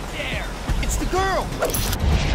right there! It's the girl!